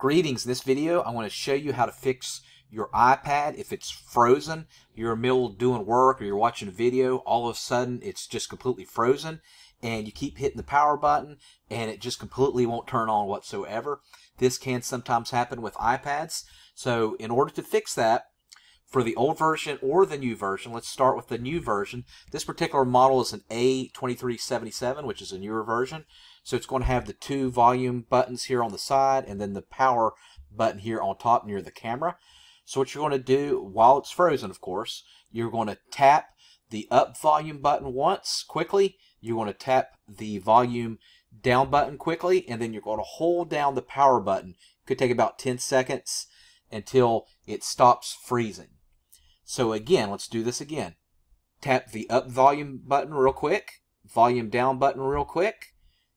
Greetings, in this video I want to show you how to fix your iPad if it's frozen. You're in the middle doing work or you're watching a video, all of a sudden it's just completely frozen and you keep hitting the power button and it just completely won't turn on whatsoever. This can sometimes happen with iPads. So in order to fix that, for the old version or the new version, let's start with the new version. This particular model is an A2377, which is a newer version. So it's going to have the two volume buttons here on the side and then the power button here on top near the camera. So what you're going to do while it's frozen, of course, you're going to tap the up volume button once quickly. You're going to tap the volume down button quickly and then you're going to hold down the power button. It could take about 10 seconds until it stops freezing. So again, let's do this again. Tap the up volume button real quick, volume down button real quick,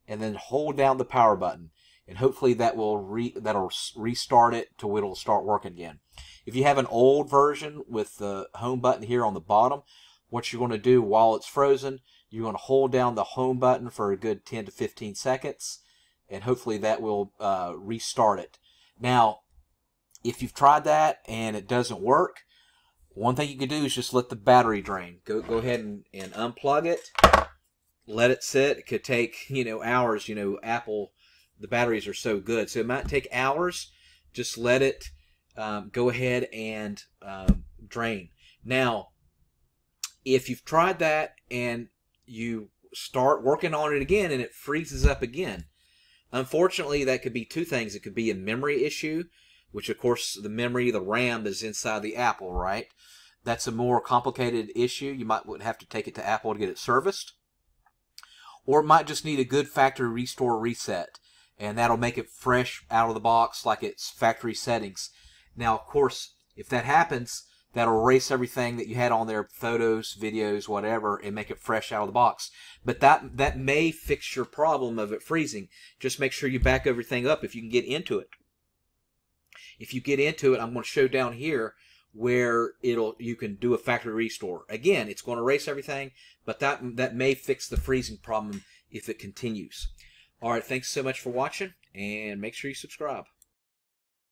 and then hold down the power button. And hopefully that will re that'll restart it to it'll start working again. If you have an old version with the home button here on the bottom, what you're going to do while it's frozen, you're going to hold down the home button for a good 10 to 15 seconds, and hopefully that will uh, restart it. Now, if you've tried that and it doesn't work, one thing you can do is just let the battery drain. Go go ahead and, and unplug it. Let it sit. It could take, you know, hours. You know, Apple, the batteries are so good. So it might take hours. Just let it um, go ahead and um, drain. Now, if you've tried that and you start working on it again and it freezes up again, unfortunately, that could be two things. It could be a memory issue which of course the memory, the RAM is inside the Apple, right? That's a more complicated issue. You might would have to take it to Apple to get it serviced. Or it might just need a good factory restore reset. And that'll make it fresh out of the box like its factory settings. Now, of course, if that happens, that'll erase everything that you had on there, photos, videos, whatever, and make it fresh out of the box. But that that may fix your problem of it freezing. Just make sure you back everything up if you can get into it. If you get into it, I'm going to show down here where it'll you can do a factory restore. Again, it's going to erase everything, but that that may fix the freezing problem if it continues. All right, thanks so much for watching, and make sure you subscribe.